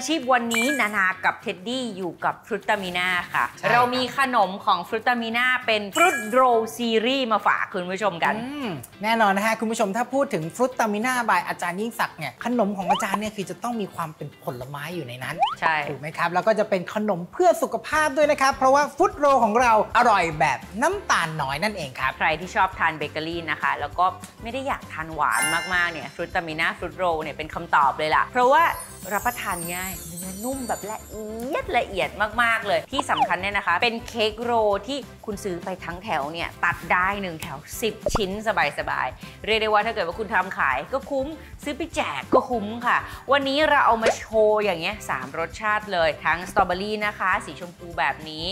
อาชีพวันนี้นานากับเท็ดดี้อยู่กับฟรุตตามิน่าค่ะใช่เรามีขนมของฟรุตตามิน่าเป็น fruit roll series มาฝากคุณผู้ชมกันอืมแน่นอนนะฮะ คุณผู้ชมถ้าพูดถึงฟรุตตามิน่า by อาจารย์ยิ่งศักดิ์เนี่ยขนมของอาจารย์เนี่ยคือจะต้องมีความเป็นผลไม้อยู่ในนั้น ใช่ถูกไหมครับ แล้วก็จะเป็นขนมเพื่อสุขภาพด้วยนะครับ เพราะว่า fruit roll ของเราอร่อยแบบน้ำตาลน้อยนั่นเองครับใครที่ชอบทานเบเกอรี่นะคะ แล้วก็ไม่ได้อยากทานหวานมากๆเนี่ยฟรุตตามิน่า fruit roll เนี่ยเป็นคำตอบเลยล่ะเพราะว่ารับประทานง่ายเนื้อนุ่มแบบละเอียดละเอียดมากๆเลย ที่สำคัญเนี่ยนะคะ เป็นเค้ก roll ที่คุณซื้อไปทั้งแถวเนี่ยตัดได้หนึ่งแถว 10 ชิ้นสบายๆ เรียกได้ว่าถ้าเกิดว่าคุณทำขายก็คุ้ม ซื้อไปแจกก็คุ้มค่ะ วันนี้เราเอามาโชว์อย่างเงี้ยสามรสชาติเลยทั้งสตรอเบอรี่นะคะ สีชมพูแบบนี้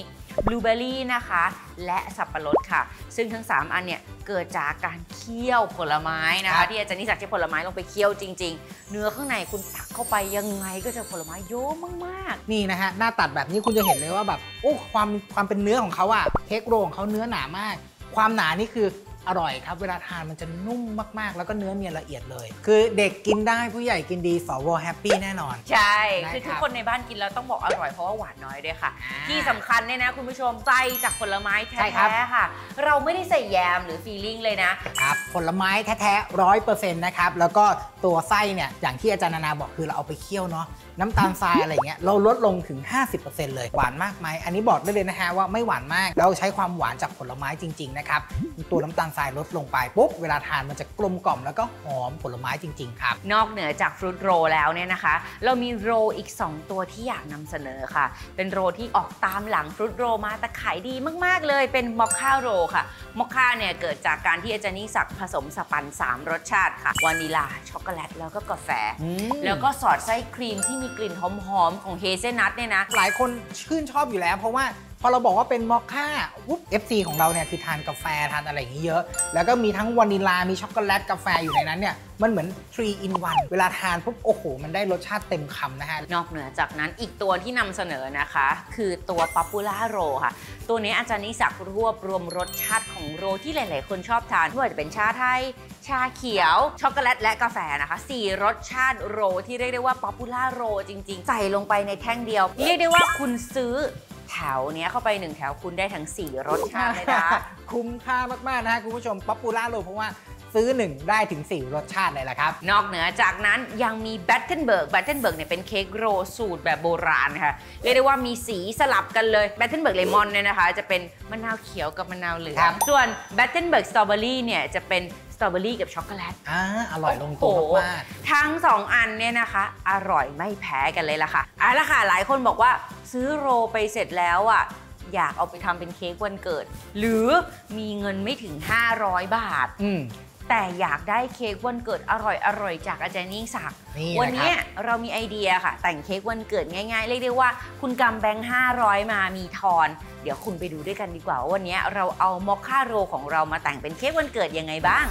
บลูเบอร์รี่นะคะ และสับปะรดค่ะ ซึ่งทั้ง 3 อันเนี่ยเกิดจากการเคี่ยวผลไม้นะครัคะ บ ที่อาจารย์นิสักใช้ผลไม้ลงไปเคี่ยวจริง ๆ เนื้อข้างในคุณตักเข้าไปยังไงก็จะผลไม้เยอะมากนี่นะฮะหน้าตัดแบบนี้คุณจะเห็นเลยว่าแบบโอ้ความความเป็นเนื้อของเขาอะเค้กโรของเขาเนื้อหนามาก ความหนานี่คือ อร่อยครับ เวลาทานมันจะนุ่มมากๆ แล้วก็เนื้อเนียนละเอียดเลย คือเด็กกินได้ผู้ใหญ่กินดีสวแฮปปี้แน่นอนๆใช่ ได้คือทุกครับคนในบ้านกินแล้วต้องบอกอร่อยเพราะว่าหวานน้อยด้วยค่ะ อ่า ที่สำคัญเนี่ยนะคุณผู้ชมใจจากผลไม้ใช่ครับแท้ๆค่ะ เราไม่ได้ใส่แยมหรือ filling เลยนะ ครับผลไม้แท้ๆร้อยเปอร์เซ็นต์นะครับ แล้วก็ตัวไส้เนี่ย อย่างที่อาจารย์นานาบอกคือเราเอาไปเคี่ยวเนาะ น้ำตาลทรายอะไรเงี้ยเราลดลงถึง 50%เลยหวานมากไหมอันนี้บอกได้เลยนะฮะว่าไม่หวานมากเราใช้ความหวานจากผลไม้จริงๆนะครับตัวน้ำตาลทรายลดลงไปปุ๊บเวลาทานมันจะกลมกล่อมแล้วก็หอมผลไม้จริงๆครับนอกเหนือจาก fruit roll แล้วเนี่ยนะคะ เรามี roll อีก 2 ตัวที่อยากนำเสนอค่ะ เป็น roll ที่ออกตามหลัง fruit roll มาแต่ขายดีมากๆเลยเป็น mocha roll ค่ะ mocha เนี่ยเกิดจากการที่อาจารย์ยิ่งศักดิ์ผสม sponge 3 รสชาติค่ะวานิลาช็อกโกแลตแล้วก็กาแฟ แล้วก็สอดไส้ครีมที่มีกลิ่นหอมๆของเฮเซลนัทเนี่ยนะ หลายคนชื่นชอบอยู่แล้ว เพราะว่าพอเราบอกว่าเป็น mocha ปุ๊บ FC ของเราเนี่ยคือทานกาแฟทานอะไรอย่างนี้เยอะ แล้วก็มีทั้งวานิลา มีช็อกโกแลตกาแฟอยู่ในนั้นเนี่ย มันเหมือน 3 in 1 เวลาทานปุ๊บ โอ้โห มันได้รสชาติเต็มคำนะฮะ นอกเหนือจากนั้นอีกตัวที่นำเสนอนะคะ คือตัว popular roll ค่ะ ตัวนี้อาจารย์ยิ่งศักดิ์รวบรวมรสชาติของ roll ที่หลาย ๆ คนชอบทานไม่ว่าจะเป็นชาไทย ชาเขียว ช็อกโกแลตและกาแฟนะคะสี่รสชาติ roll ที่เรียกได้ว่า popular roll จริง ๆ ใส่ลงไปในแท่งเดียว เรียกได้ว่าคุณซื้อแถวเนี้ยเข้าไปหนึ่งแถวคุณได้ทั้ง 4 รสชาติเลยนะคุ้มค่ามากๆนะฮะคุณผู้ชม popular roll เพราะว่าซื้อ 1 ได้ถึง 4 รสชาติเลยละครับ นอกเหนือจากนั้นยังมี Battenberg Battenberg เนี่ยเป็นเค้ก roll สูตรแบบโบราณค่ะ เรียกได้ว่ามีสีสลับกันเลย Battenberg lemon เนี่ยนะคะ จะเป็นมะนาวเขียวกับมะนาวเหลืองครับส่วน Battenberg สตรอเบอรี่เนี่ยจะเป็นส ตรอเบอรี่กับช็อกโกแลตอ่าอร่อยลงตัวมากทั้ง 2 อันเนี่ยนะคะ อร่อยไม่แพ้กันเลยล่ะค่ะเอาละค่ะหลายคนบอกว่าซื้อ roll ไปเสร็จแล้วอะอยากเอาไปทำเป็นเค้กวันเกิด หรือมีเงินไม่ถึง 500 บาทอืม แต่อยากได้เค้กวันเกิดอร่อยอร่อยจากอาจารย์ยิ่งศักดิ์นี่วันนะคเนี้ยรับเรามีไอเดียค่ะ แต่งเค้กวันเกิดง่ายๆ เรียกได้ว่าคุณกำแบงค์500 มามีทอน เดี๋ยวคุณไปดูด้วยกันดีกว่าว่าวันเนี้ยเราเอามอคค่าโรลของเรามาแต่งเป็นเค้กวันเกิดยังไงบ้าง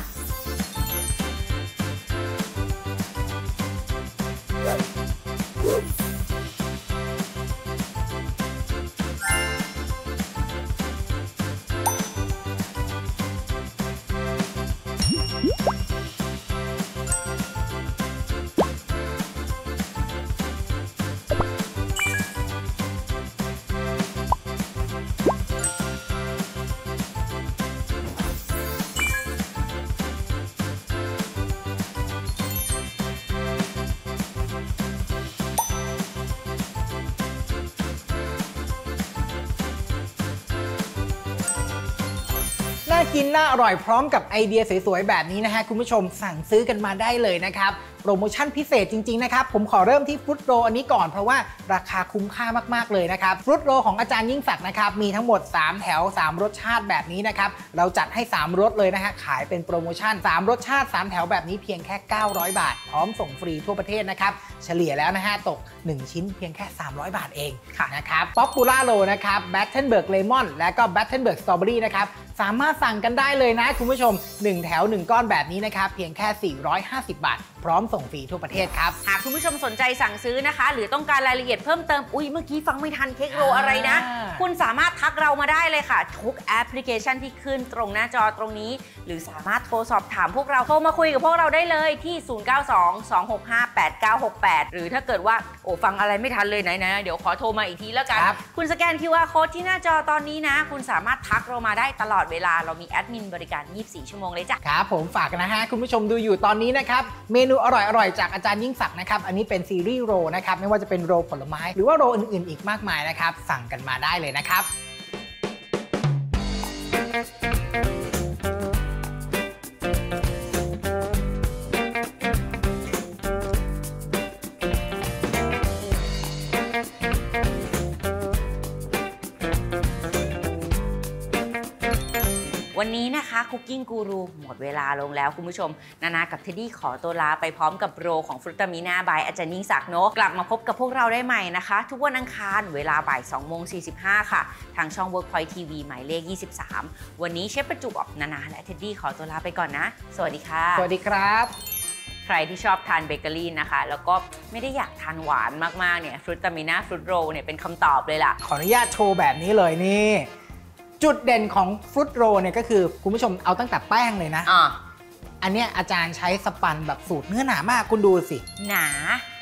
น่ากินน่าอร่อยพร้อมกับไอเดียสวยๆแบบนี้นะฮะคุณผู้ชมสั่งซื้อกันมาได้เลยนะครับ โปรโมชั่นพิเศษจริง ๆ นะครับ ผมขอเริ่มที่ fruit roll อันนี้ก่อนเพราะว่าราคาคุ้มค่ามาก ๆ เลยนะครับ fruit roll ของอาจารย์ยิ่งศักดิ์นะครับ มีทั้งหมด 3 แถว 3 รสชาติแบบนี้นะครับ เราจัดให้ 3 รสเลยนะฮะ ขายเป็นโปรโมชั่น 3 รสชาติ 3 แถวแบบนี้เพียงแค่ 900 บาท พร้อมส่งฟรีทั่วประเทศนะครับ เฉลี่ยแล้วนะฮะตก 1 ชิ้นเพียงแค่ 300 บาทเองค่ะนะครับ popular roll นะครับ Battenberg lemon และก็ Battenberg สตรอเบอรี่นะครับสามารถสั่งกันได้เลยนะคุณผู้ชม 1 แถว 1 ก้อนแบบนี้นะครับเพียงแค่ 450 บาทพร้อมส่งฟรีทั่วประเทศครับ หากคุณผู้ชมสนใจสั่งซื้อนะคะ หรือต้องการรายละเอียดเพิ่มเติม อุ้ยเมื่อกี้ฟังไม่ทันเค้ก roll อะไรนะอ่าคุณสามารถทักเรามาได้เลยค่ะ ทุกแอปพลิเคชันที่ขึ้นตรงหน้าจอตรงนี้ หรือสามารถโทรสอบถามพวกเราโทรมาคุยกับพวกเราได้เลยที่ 0922658968 หรือถ้าเกิดว่าโอ้ฟังอะไรไม่ทันเลยไหนๆเดี๋ยวขอโทรมาอีกทีแล้วกันครับคุณสแกน QR code ที่หน้าจอตอนนี้นะ คุณสามารถทักเรามาได้ตลอดเวลาเรามีแอดมินบริการ 24 ชั่วโมงเลยจ้ะครับผมฝากกันนะฮะคุณผู้ชมดูอยู่ตอนนี้นะครับเมนูอร่อยๆจากอาจารย์ยิ่งศักดิ์นะครับ อันนี้เป็นซีรีส์โรนะครับ ไม่ว่าจะเป็นโรผลไม้ หรือว่าโรอื่นๆ อีกมากมายนะครับ สั่งกันมาได้เลยนะครับวันนี้ นะคะ Cooking Guru หมดเวลาลงแล้วคุณผู้ชม นานากับเทดดี้ขอตัวลาไปพร้อมกับ roll ของฟรุตามิน่า by อาจารย์ยิ่งศักดิ์เนอะกลับมาพบกับพวกเราได้ใหม่นะคะ ทุกวันอังคารเวลาบ่าย2โมง45 ค่ะ ทางช่อง Workpoint TV หมายเลข 23 วันนี้เชฟประจุบนานาและเทดดี้ขอตัวลาไปก่อนนะ สวัสดีค่ะ สวัสดีครับ ใครที่ชอบทานเบเกอรี่นะคะ แล้วก็ไม่ได้อยากทานหวานมากๆเนี่ยฟรุตามิน่า fruit roll เนี่ยเป็นคำตอบเลยล่ะ ขออนุญาตโชว์แบบนี้เลยนี่ จุดเด่นของ fruit roll เนี่ยก็คือคุณผู้ชมเอาตั้งแต่แป้งเลยนะ อะอันเนี้ยอาจารย์ใช้ sponge แบบสูตรเนื้อหนามากคุณดูสิ หนา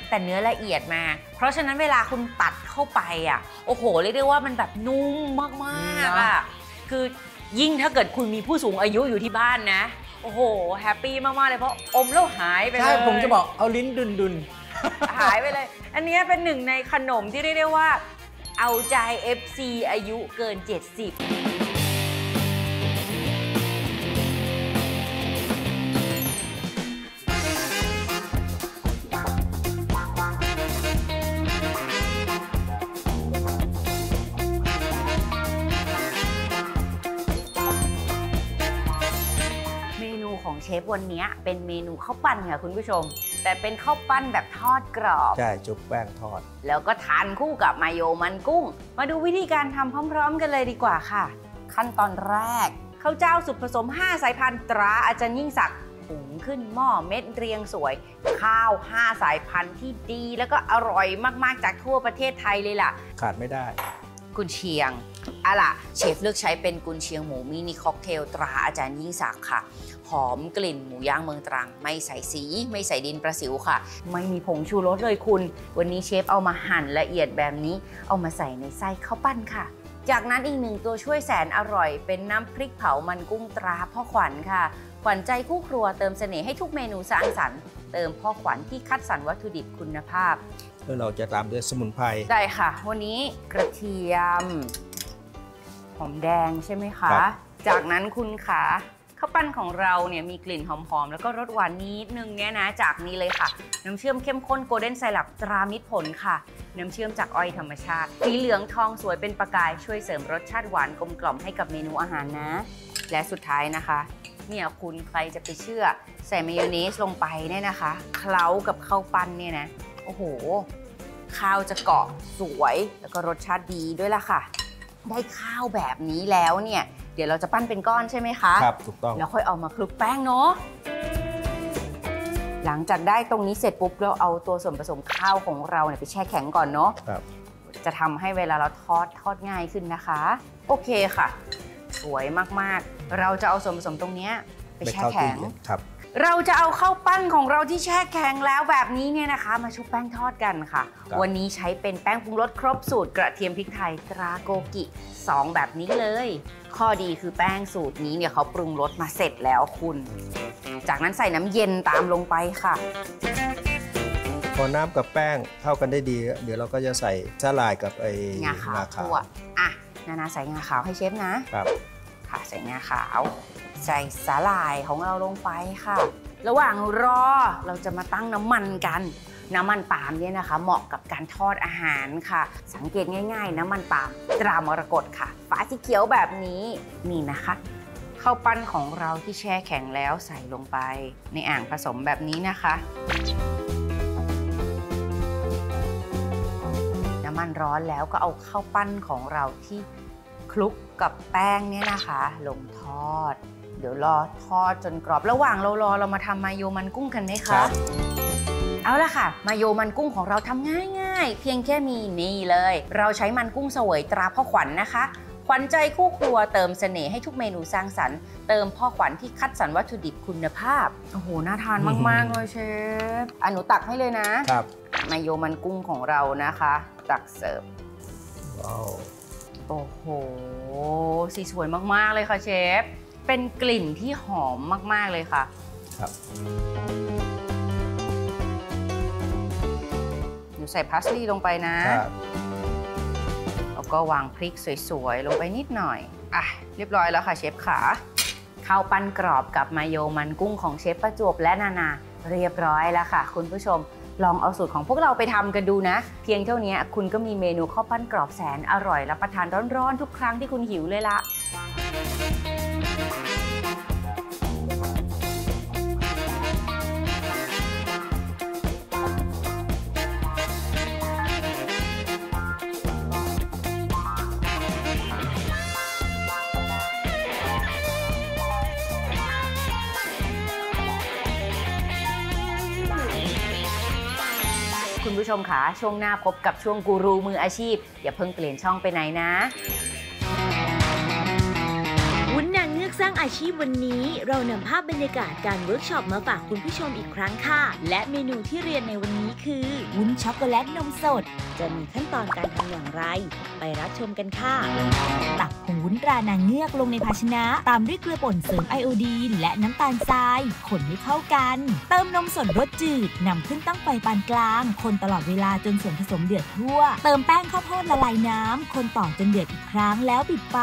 แต่เนื้อละเอียดมาก เพราะฉะนั้นเวลาคุณตัดเข้าไปอะ โอ้โห เรียกได้ว่ามันแบบนุ่มมากๆอะ คือยิ่งถ้าเกิดคุณมีผู้สูงอายุอยู่ที่บ้านนะ โอ้โห แฮปปี้มากๆเลยเพราะอมแล้วหายไปเลย ใช่ผมจะบอกเอาลิ้นดุนดุน หายไปเลย อันเนี้ยเป็นหนึ่งในขนมที่เรียกได้ว่า เอาใจ FC อายุเกิน 70เมนูของเชฟวันนี้เป็นเมนูข้าวปั้นค่ะคุณผู้ชม แต่เป็นข้าวปั้นแบบทอดกรอบ ใช่จุบแป้งทอด แล้วก็ทานคู่กับมายโยมันกุ้ง มาดูวิธีการทำพร้อม ๆ กันเลยดีกว่าค่ะ ขั้นตอนแรกข้าวเจ้าสุดผสม 5 สายพันธุ์ตราอาจารย์ยิ่งศักดิ์หุงขึ้นหม้อเม็ดเรียงสวย ข้าว 5 สายพันธุ์ที่ดี แล้วก็อร่อยมากๆจากทั่วประเทศไทยเลยล่ะ ขาดไม่ได้ กุนเชียงอะล่ะเชฟเลือกใช้เป็นกุนเชียงหมูมินิค็อกเทลตราอาจารย์ยิ่งศักดิ์ค่ะ หอมกลิ่นหมูย่างเมืองตรัง ไม่ใส่สี ไม่ใส่ดินประสิวค่ะ ไม่มีผงชูรสเลยคุณ วันนี้เชฟเอามาหั่นละเอียดแบบนี้ เอามาใส่ในไส้ข้าวปั้นค่ะ จากนั้นอีกหนึ่งตัวช่วยแสนอร่อย เป็นน้ำพริกเผามันกุ้งตราพ่อขวัญค่ะ ขวัญใจคู่ครัวเติมเสน่ห์ให้ทุกเมนูสร้างสรรค์เติมพ่อขวัญที่คัดสรรวัตถุดิบคุณภาพแล้วเราจะตามด้วยสมุนไพรได้ค่ะ วันนี้กระเทียม หอมแดงใช่ไหมคะครับจากนั้นคุณคะ ข้าวปั้นของเราเนี่ยมีกลิ่นหอมๆ แล้วก็รสหวานนิดนึงเนี่ยนะจากนี้เลยค่ะ น้ำเชื่อมเข้มข้นโกลเด้นไซรัปตรามิตรผลค่ะ น้ำเชื่อมจากอ้อยธรรมชาติ สีเหลืองทองสวยเป็นประกายช่วยเสริมรสชาติหวานกลมกล่อมให้กับเมนูอาหารนะ และสุดท้ายนะคะเนี่ยคุณใครจะไปเชื่อ ใส่มายองเนสลงไปเนี่ยนะคะ เคล้ากับข้าวปั้นเนี่ยนะ โอ้โห ข้าวจะเกาะสวยแล้วก็รสชาติดีด้วยล่ะค่ะ ได้ข้าวแบบนี้แล้วเนี่ย เดี๋ยวเราจะปั้นเป็นก้อนใช่ไหมคะครับถูกต้องแล้วค่อยเอามาคลุกแป้งเนาะหลังจากได้ตรงนี้เสร็จปุ๊บเราเอาตัวส่วนผสมข้าวของเราเนี่ยไปแช่แข็งก่อนเนาะครับจะทำให้เวลาเราทอดทอดง่ายขึ้นนะคะ โอเคค่ะ สวยมากๆ เราจะเอาส่วนผสมตรงเนี้ยไปไปแช่เข้าตู้แข็งเย็นครับ เราจะเอาข้าวปั้นของเราที่แช่แข็งแล้วแบบนี้เนี่ยนะคะ มาชุบแป้งทอดกันค่ะ ครับ วันนี้ใช้เป็นแป้งปรุงรสครบสูตรกระเทียมพริกไทยตราโกกิ2แบบนี้เลย ข้อดีคือแป้งสูตรนี้เนี่ยเขาปรุงรสมาเสร็จแล้วคุณ จากนั้นใส่น้ำเย็นตามลงไปค่ะ พอน้ำกับแป้งเข้ากันได้ดี เดี๋ยวเราก็จะใส่สาลายกับไอ้งาขาวคั่วอะ นานาใส่งาขาวให้เชฟนะ ครับ ค่ะ ใส่งาขาวใส่สาหร่ายของเราลงไปค่ะ ระหว่างรอเราจะมาตั้งน้ำมันกัน น้ำมันปาล์มเนี่ยนะคะ เหมาะกับการทอดอาหารค่ะ สังเกตง่ายๆ น้ำมันปาล์มตรามรกตค่ะฝาที่เขียวแบบนี้นี่นะคะข้าวปั้นของเราที่แช่แข็งแล้วใส่ลงไป ในอ่างผสมแบบนี้นะคะน้ำมันร้อนแล้วก็เอาข้าวปั้นของเราที่คลุกกับแป้งเนี่ยนะคะ ลงทอด เดี๋ยวรอทอดจนกรอบ ระหว่างเรารอเรามาทำมาโยมันกุ้งกันไหมครัคะบเอาละค่ะ มาโยมันกุ้งของเราทำง่ายๆ เพียงแค่มีนี่เลย เราใช้มันกุ้งเสวยตราพ่อขวัญนะคะ ขวัญใจคู่ครัวเติมเสน่ห์ให้ทุกเมนูสร้างสรรค์ เติมพ่อขวัญที่คัดสรรวัตถุดิบคุณภาพ โอ้โห น่าทานมากๆเลยเชฟอะหนูตักให้เลยนะครับมาโยมันกุ้งของเรานะคะ ตักเสิร์ฟว้าวโอ้โห สีสวยมาก ๆ เลยค่ะเชฟ เป็นกลิ่นที่หอมมาก ๆ เลยค่ะ ครับหนูใส่พาสลีย์ลงไปนะครับแล้วก็วางพริกสวยๆ ลงไปนิดหน่อย อะ เรียบร้อยแล้วค่ะเชฟขาข้าวปั้นกรอบกับมายโยมันกุ้งของเชฟประจวบและนานา เรียบร้อยแล้วค่ะ คุณผู้ชมลองเอาสูตรของพวกเราไปทำกันดูนะ เพียงเท่านี้คุณก็มีเมนูข้าวปั้นกรอบแสนอร่อยรับประทานร้อนๆทุกครั้งที่คุณหิวเลยละ คุณผู้ชมคะช่วงหน้าพบกับช่วงกูรูมืออาชีพ อย่าเพิ่งเปลี่ยนช่องไปไหนนะ สร้างอาชีพวันนี้ เรานำภาพบรรยากาศการเวิร์กช็อปมาฝากคุณผู้ชมอีกครั้งค่ะ และเมนูที่เรียนในวันนี้คือวุ้นช็อกโกแลตนมสด จะมีขั้นตอนการทำอย่างไร ไปรับชมกันค่ะตักผงวุ้นตรานางเงือกลงในภาชนะ ตามด้วยเกลือป่นเสริมไอโอดีน และน้ำตาลทราย คนให้เข้ากัน เติมนมสดรสจืดนำขึ้นตั้งไฟปานกลาง คนตลอดเวลาจนส่วนผสมเดือดทั่ว เติมแป้งข้าวโพดละลายน้ำคนต่อจนเดือดอีกครั้งแล้วปิดไฟ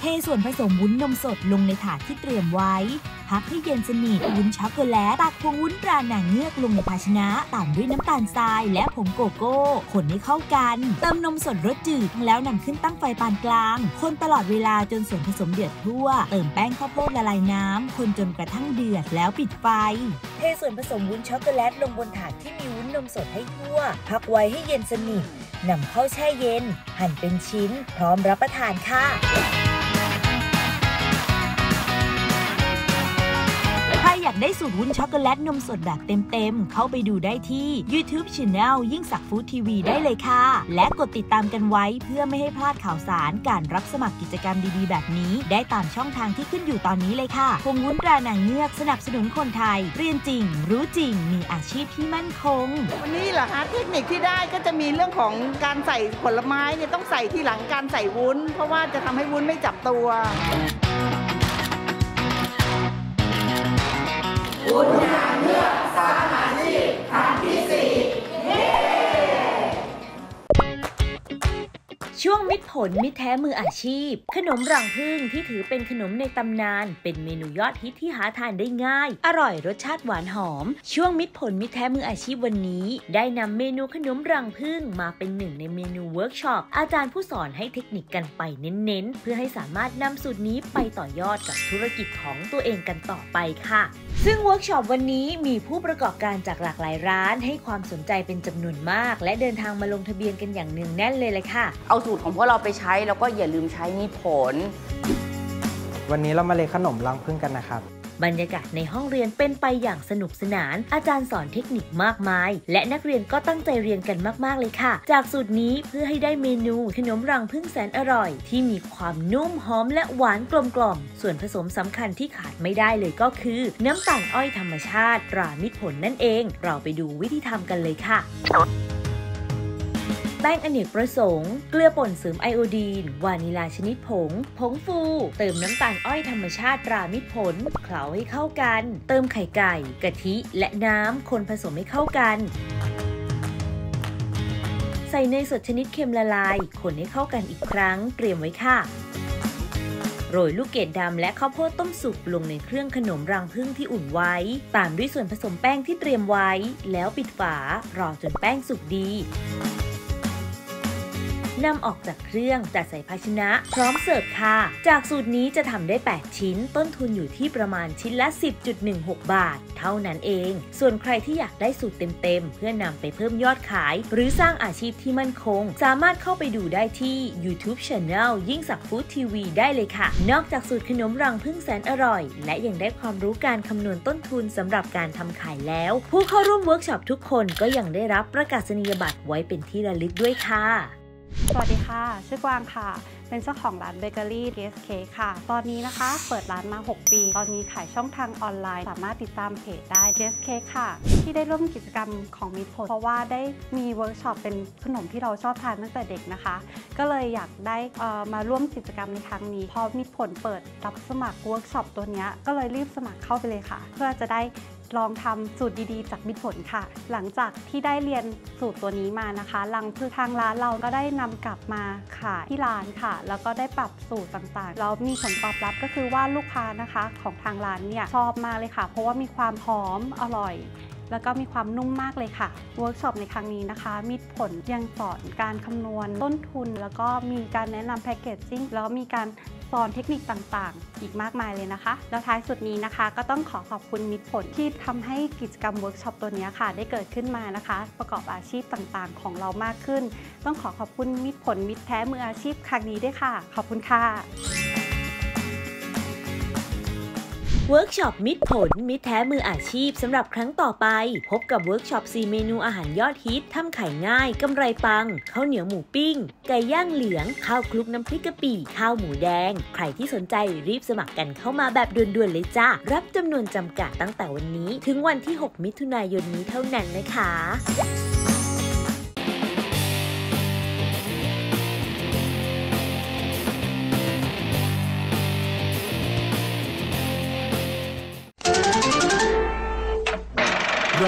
เทส่วนผสมวุ้นนมสดลงในถาดที่เตรียมไว้ พักให้เย็นสนิทวุ้นช็อกโกแลตตักผงวุ้นตรานางเงือกลงในภาชนะตามด้วยน้ำตาลทรายและผงโกโก้ คนให้เข้ากัน เติมนมสดรสจืดแล้วนำขึ้นตั้งไฟปานกลาง คนตลอดเวลาจนส่วนผสมเดือดทั่ว เติมแป้งข้าวโพดละลายน้ำ คนจนกระทั่งเดือดแล้วปิดไฟ เทส่วนผสมวุ้นช็อกโกแลตลงบนถาดที่มีวุ้นนมสดให้ทั่ว พักไว้ให้เย็นสนิทนำเข้าแช่เย็น หั่นเป็นชิ้น พร้อมรับประทานค่ะ อยากได้สูตรวุ้นช็อกโกแลตนมสดแบบเต็มๆ เข้าไปดูได้ที่ YouTube Channel ยิ่งสักฟู้ดทีวีได้เลยค่ะ และกดติดตามกันไว้เพื่อไม่ให้พลาดข่าวสารการรับสมัครกิจกรรมดีๆ แบบนี้ ได้ตามช่องทางที่ขึ้นอยู่ตอนนี้เลยค่ะพงวุ้นตราหนังเงือกสนับสนุนคนไทย เรียนจริง รู้จริง มีอาชีพที่มั่นคง วันนี้เหรอคะเทคนิคที่ได้ก็จะมีเรื่องของการใส่ผลไม้เนี่ยต้องใส่ที่หลังการใส่วุ้น เพราะว่าจะทำให้วุ้นไม่จับตัว ช่วงมิตรผลมิตรแท้มืออาชีพ ขนมรังพึ่งที่ถือเป็นขนมในตำนาน เป็นเมนูยอดฮิตที่หาทานได้ง่าย อร่อยรสชาติหวานหอม ช่วงมิตรผลมิตรแท้มืออาชีพวันนี้ ได้นำเมนูขนมรังผึ้งมาเป็นหนึ่งในเมนูเวิร์กช็อปอาจารย์ผู้สอนให้เทคนิคกันไปเน้นๆ เพื่อให้สามารถนำสูตรนี้ไปต่อยอดกับธุรกิจของตัวเองกันต่อไปค่ะ ซึ่งเวิร์กช็อปวันนี้มีผู้ประกอบการจากหลากหลายร้าน ให้ความสนใจเป็นจำนวนมาก และเดินทางมาลงทะเบียนกันอย่างเนืองแน่นเลยเลยค่ะ เอาสูตรของพวกเราไปใช้แล้วก็อย่าลืมใช้มิตรผล วันนี้เรามาเลยขนมรังพึ่งกันนะครับ บรรยากาศในห้องเรียนเป็นไปอย่างสนุกสนาน อาจารย์สอนเทคนิคมากมาย และนักเรียนก็ตั้งใจเรียนกันมาก ๆ เลยค่ะ จากสูตรนี้เพื่อให้ได้เมนูขนมรังพึ่งแสนอร่อย ที่มีความนุ่มหอมและหวานกลมกล่อม ส่วนผสมสำคัญที่ขาดไม่ได้เลยก็คือ น้ำตาลอ้อยธรรมชาติตรามิตรผลนั่นเอง เราไปดูวิธีทำกันเลยค่ะ แป้งอเนกประสงค์ เกลือป่นเสริมไอโอดีน วานิลาชนิดผง ผงฟู เติมน้ำตาลอ้อยธรรมชาติรามิตรผล เคล้าให้เข้ากัน เติมไข่ไก่ กะทิและน้ำคนผสมให้เข้ากันใส่เนยสดชนิดเค็มละลาย คนให้เข้ากันอีกครั้ง เตรียมไว้ค่ะ โรยลูกเกดดำและข้าวโพดต้มสุกลงในเครื่องขนมรังผึ้งที่อุ่นไว้ ตามด้วยส่วนผสมแป้งที่เตรียมไว้ แล้วปิดฝารอจนแป้งสุกดี นำออกจากเครื่องจัดใส่ภาชนะ พร้อมเสิร์ฟค่ะ จากสูตรนี้จะทำได้ 8 ชิ้น ต้นทุนอยู่ที่ประมาณชิ้นละ 10.16 บาท เท่านั้นเอง ส่วนใครที่อยากได้สูตรเต็มๆ เพื่อนำไปเพิ่มยอดขาย หรือสร้างอาชีพที่มั่นคง สามารถเข้าไปดูได้ที่ YouTube Channel ยิ่งศักดิ์ Food TV ได้เลยค่ะ นอกจากสูตรขนมรังผึ้งแสนอร่อย และยังได้ความรู้การคำนวณต้นทุนสำหรับการทำขายแล้ว ผู้เข้าร่วมเวิร์กช็อปทุกคนก็ยังได้รับประกาศนียบัตรไว้เป็นที่ระลึกด้วยค่ะ สวัสดีค่ะ ชื่อกวางค่ะ เป็นเจ้าของร้านเบเกอรี่เ s สเคค่ะ ตอนนี้นะคะเปิดร้านมา 6 ปี ตอนนี้ขายช่องทางออนไลน์ สามารถติดตามเพจได้เ s สเคค่ะ ที่ได้ร่วมกิจกรรมของมิตรผลเพราะว่าได้มีเวิร์กช็อปเป็นขนมที่เราชอบทานตั้งแต่เด็กนะคะ ก็เลยอยากได้เอ่อมาร่วมกิจกรรมในครั้งนี้ พอมิตรผลเปิดรับสมัครเวิร์กช็อปตัวนี้ก็เลยรีบสมัครเข้าไปเลยค่ะ เพื่อจะได้ ลองทำสูตรดีๆ จากมิตรผลค่ะ หลังจากที่ได้เรียนสูตรตัวนี้มานะคะรังผึ้งทางร้านเราก็ได้นำกลับมาขายที่ร้านค่ะ แล้วก็ได้ปรับสูตรต่างๆ แล้วมีผลตอบรับก็คือว่าลูกค้านะคะ ของทางร้านเนี่ยชอบมากเลยค่ะ เพราะว่ามีความหอมอร่อย แล้วก็มีความนุ่มมากเลยค่ะเวิร์กช็อปในครั้งนี้นะคะ มิตรผลยังสอนการคำนวณต้นทุน แล้วก็มีการแนะนำ packaging แล้วมีการสอนเทคนิคต่างๆ อีกมากมายเลยนะคะ แล้วท้ายสุดนี้นะคะ ก็ต้องขอขอบคุณมิตรผลที่ทำให้กิจกรรมเวิร์กช็อปตัวนี้ค่ะ ได้เกิดขึ้นมานะคะ ประกอบอาชีพต่างๆ ของเรามากขึ้น ต้องขอขอบคุณมิตรผลมิตรแท้มืออาชีพครั้งนี้ด้วยค่ะ ขอบคุณค่ะ เวิร์กช็อปมิตรผล มิตรแท้มืออาชีพสำหรับครั้งต่อไป พบกับเวิร์กช็อป 4 เมนูอาหารยอดฮิตทำขายง่ายกำไรปังข้าวเหนียวหมูปิ้ง ไก่ย่างเหลือง ข้าวคลุกน้ำพริกกะปิข้าวหมูแดง ใครที่สนใจรีบสมัครกันเข้ามาแบบด่วนๆเลยจ้ารับจำนวนจำกัดตั้งแต่วันนี้ ถึงวันที่ 6 มิถุนายนนี้เท่านั้นนะคะ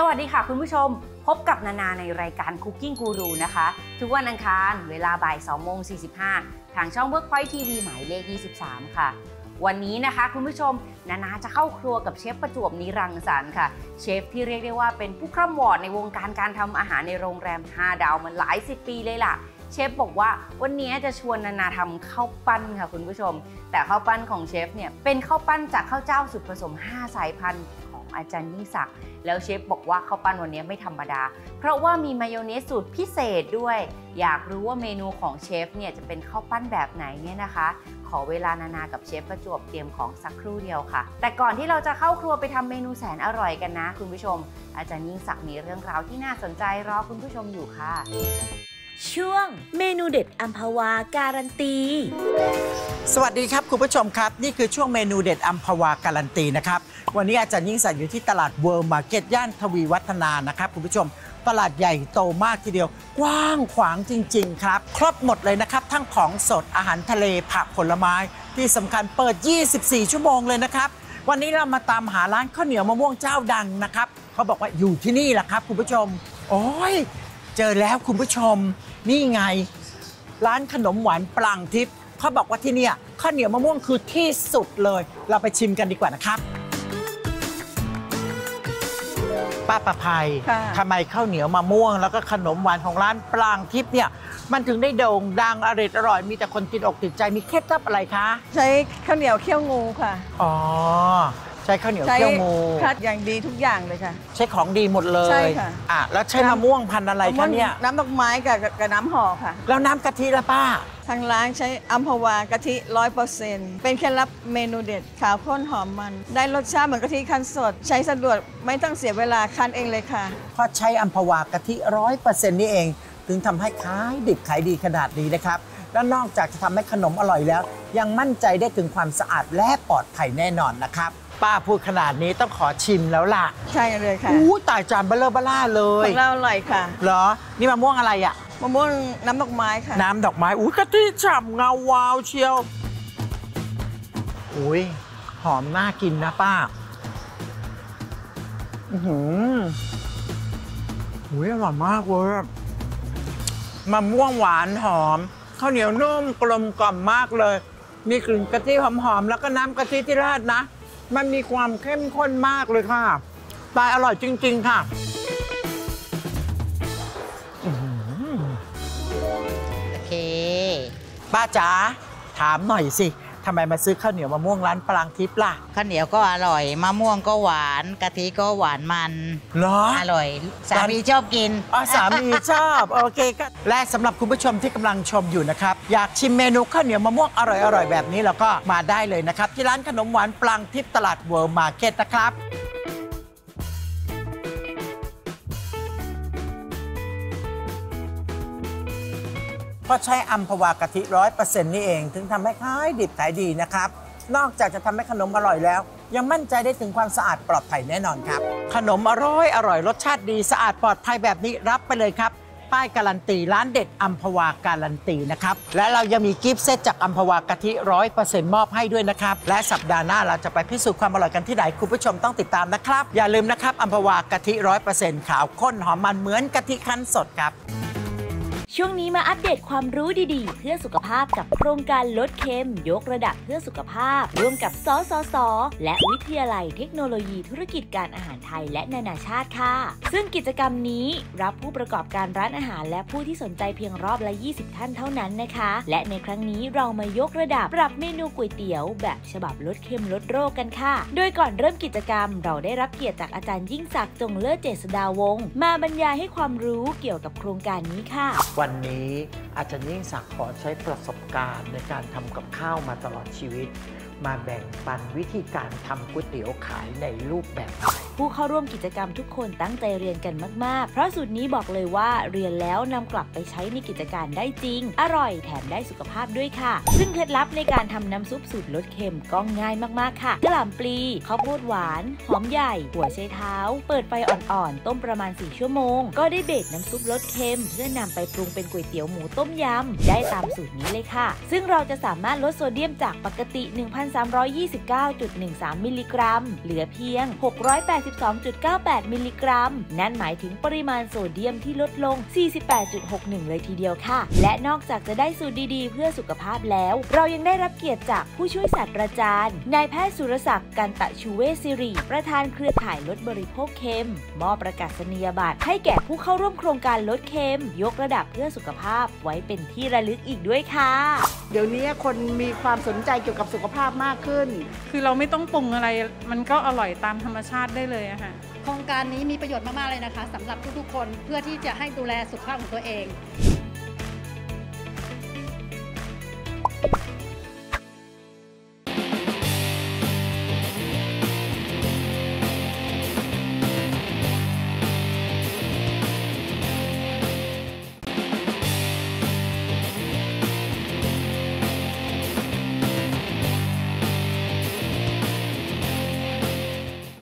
สวัสดีค่ะคุณผู้ชม พบกับนานาในรายการ Cooking Guru นะคะ ทุกวันอังคารเวลาบ่าย2โมง45 ทางช่อง Workpoint TV หมายเลข 23 ค่ะ วันนี้นะคะคุณผู้ชม นานาจะเข้าครัวกับเชฟประจวบนิรังสรรค์ค่ะ เชฟที่เรียกได้ว่าเป็นผู้คร่ำวอดในวงการการทำอาหารในโรงแรม 5 ดาวมาหลายสิบปีเลยล่ะเชฟบอกว่าวันนี้จะชวนนานาทำข้าวปั้นค่ะคุณผู้ชม แต่ข้าวปั้นของเชฟเนี่ยเป็นข้าวปั้นจากข้าวเจ้าสูตรผสม 5 สายพันธุ์ ของอาจารย์ยิ่งศักดิ์แล้วเชฟบอกว่าข้าวปั้นวันนี้ไม่ธรรมดา เพราะว่ามีมายองเนสสูตรพิเศษด้วย อยากรู้ว่าเมนูของเชฟเนี่ยจะเป็นข้าวปั้นแบบไหนเนี่ยนะคะ ขอเวลานานากับเชฟประจวบเตรียมของสักครู่เดียวค่ะ แต่ก่อนที่เราจะเข้าครัวไปทำเมนูแสนอร่อยกันนะ คุณผู้ชม อาจารย์ยิ่งศักดิ์มีเรื่องราวที่น่าสนใจรอคุณผู้ชมอยู่ค่ะ ช่วงเมนูเด็ดอัมพวาการันตี สวัสดีครับ คุณผู้ชมครับ นี่คือช่วงเมนูเด็ดอัมพวาการันตีนะครับ วันนี้อาจารย์ยิ่งศักดิ์อยู่ที่ตลาด World Market ย่านทวีวัฒนานะครับคุณผู้ชมตลาดใหญ่โตมากทีเดียว กว้างขวางจริง ๆ ครับ ครบหมดเลยนะครับ ทั้งของสดอาหารทะเลผักผลไม้ ที่สำคัญเปิด 24 ชั่วโมงเลยนะครับ วันนี้เรามาตามหาร้านข้าวเหนียวมะม่วงเจ้าดังนะครับเขาบอกว่าอยู่ที่นี่แหละครับ คุณผู้ชม โอ้ย เจอแล้วคุณผู้ชมนี่ไง ร้านขนมหวานปลังทิพย์เขาบอกว่าที่เนี่ยข้าวเหนียวมะม่วงคือที่สุดเลย เราไปชิมกันดีกว่านะครับป้าประภัยค่ะทำไมข้าวเหนียวมะม่วง แล้วก็ขนมหวานของร้านปลางทิพย์เนี่ยมันถึงได้โด่งดังอร่อยอร่อยมีแต่คนติดอกติดใจมีเคล็ดลับอะไรคะ ใช้ข้าวเหนียวเคี่ยวงูค่ะ อ๋อ ใช้ข้าวเหนียวใช้เคี่ยวงูคัดอย่างดีทุกอย่างเลยค่ะ ใช้ของดีหมดเลยใช่ค่ะอะแล้วใช้มะม่วงพันธุ์อะไรคะเนี่ยน้ำดอกไม้กับกับน้ำห่อค่ะ แล้วน้ำกะทิละป้า ทางร้านใช้อัมพวากะทิร้อยเปอร์เซ็นต์เป็นเคล็ดลับเมนูเด็ดขาวข้นหอมมัน ได้รสชาติเหมือนกะทิคั้นสด ใช้สะดวกไม่ต้องเสียเวลาคั้นเองเลยค่ะเพราะใช้อัมพวากะทิร้อยเปอร์เซ็นต์นี่เอง ถึงทำให้ขายดิบขายดีขนาดนี้นะครับและนอกจากจะทำให้ขนมอร่อยแล้ว ยังมั่นใจได้ถึงความสะอาดและปลอดภัยแน่นอนนะครับ ป้าพูดขนาดนี้ต้องขอชิมแล้วล่ะ ใช่เลยค่ะอู้ตายจานเบลเลอร์เบล่าเลขย องเราอร่อยค่ะเหรอ นี่มะม่วงอะไรอะมะม่วงน้ำดอกไม้ค่ะ น้ำดอกไม้ อุ้ยกะทิฉ่ำเงาวาวเชียว อุ้ยหอมน่ากินนะป้า อือหืออุ้ยอร่อยมากเลยอะมะม่วงหวานหอมข้าวเหนียวนุ่มกลมกล่อมมากเลย มีกลิ่นกะทิหอมๆ แล้วก็น้ำกะทิที่ราดนะ มันมีความเข้มข้นมากเลยค่ะตายอร่อยจริง ๆ ค่ะอื้อหือโอเค ป้าจ๋าถามหน่อยสิ ทำไมมาซื้อข้าวเหนียวมะม่วงร้านปรางทิพย์ล่ะ ข้าวเหนียวก็อร่อยมะม่วงก็หวานกะทิก็หวานมันเหรออร่อย สามีชอบกินอ๋อสามีชอบโอเคก็และสำหรับคุณผู้ชมที่กำลังชมอยู่นะครับ อยากชิมเมนูข้าวเหนียวมะม่วงอร่อยๆแบบนี้แล้วก็มาได้เลยนะครับ ที่ร้านขนมหวานปรางทิพย์ตลาด World Market นะครับ เพราะใช้อัมพวากะทิร้อยเปอร์เซ็นต์นี่เอง ถึงทำให้ขายดิบขายดีนะครับ นอกจากจะทำให้ขนมอร่อยแล้ว ยังมั่นใจได้ถึงความสะอาดปลอดภัยแน่นอนครับ ขนมอร่อยอร่อยรสชาติดีสะอาดปลอดภัยแบบนี้รับไปเลยครับป้ายการันตี ร้านเด็ดอัมพวาการันตีนะครับ และเรายังมีกิฟต์เซตจากอัมพวากะทิร้อยเปอร์เซ็นต์มอบให้ด้วยนะครับ และสัปดาห์หน้าเราจะไปพิสูจน์ความอร่อยกันที่ไหน คุณผู้ชมต้องติดตามนะครับ อย่าลืมนะครับอัมพวากะทิร้อยเปอร์เซ็นต์ขาวข้นหอมมันเหมือนกะทิคั้นสดครับ ช่วงนี้มาอัปเดตความรู้ดีๆ เพื่อสุขภาพกับโครงการลดเค็ม ยกระดับเพื่อสุขภาพ ร่วมกับสสส และวิทยาลัยเทคโนโลยีธุรกิจการอาหารไทยและนานาชาติค่ะ ซึ่งกิจกรรมนี้รับผู้ประกอบการร้านอาหาร และผู้ที่สนใจเพียงรอบละ 20 ท่านเท่านั้นนะคะ และในครั้งนี้เรามายกระดับปรับเมนูก๋วยเตี๋ยว แบบฉบับลดเค็มลดโรคกันค่ะ โดยก่อนเริ่มกิจกรรม เราได้รับเกียรติจากอาจารย์ยิ่งศักดิ์จงเลิศเจษดาวงศ์มาบรรยายให้ความรู้เกี่ยวกับโครงการนี้ค่ะวันนี้อาจารย์ยิ่งศักดิ์ขอใช้ประสบการณ์ในการทำกับข้าวมาตลอดชีวิต มาแบ่งปันวิธีการทำก๋วยเตี๋ยวขายในรูปแบบใหม่ผู้เข้าร่วมกิจกรรมทุกคนตั้งใจเรียนกันมาก ๆ เพราะสูตรนี้บอกเลยว่าเรียนแล้วนำกลับไปใช้ในกิจการได้จริง อร่อยแถมได้สุขภาพด้วยค่ะ ซึ่งเคล็ดลับในการทำน้ำซุปสูตรลดเค็มก็ง่ายมาก ๆ ค่ะกระหล่ำปลีข้าวโพดหวาน หอมใหญ่ หัวไชเท้า เปิดไฟอ่อน ๆ ต้มประมาณ 4 ชั่วโมง ก็ได้เบรกน้ำซุปลดเค็ม เพื่อนำไปปรุงเป็นก๋วยเตี๋ยวหมูต้มยำได้ตามสูตรนี้เลยค่ะ ซึ่งเราจะสามารถลดโซเดียมจากปกติ1,329.13 มิลลิกรัม เหลือเพียง 682.98 มิลลิกรัม นั่นหมายถึงปริมาณโซเดียมที่ลดลง 48.61 เลยทีเดียวค่ะ และนอกจากจะได้สูตรดีๆ เพื่อสุขภาพแล้ว เรายังได้รับเกียรติจากผู้ช่วยศาสตราจารย์นายแพทย์สุรศักดิ์กันตะชูเวศิริ ประธานเครือข่ายลดบริโภคเค็ม มอบประกาศนียบัตรให้แก่ผู้เข้าร่วมโครงการลดเค็ม ยกระดับเพื่อสุขภาพไว้เป็นที่ระลึกอีกด้วยค่ะ เดี๋ยวนี้คนมีความสนใจเกี่ยวกับสุขภาพมากขึ้น คือเราไม่ต้องปรุงอะไรมันก็อร่อยตามธรรมชาติได้เลยอะค่ะโครงการนี้มีประโยชน์มาก ๆ เลยนะคะสำหรับทุก ๆ คนเพื่อที่จะให้ดูแลสุขภาพของตัวเอง